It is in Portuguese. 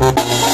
Música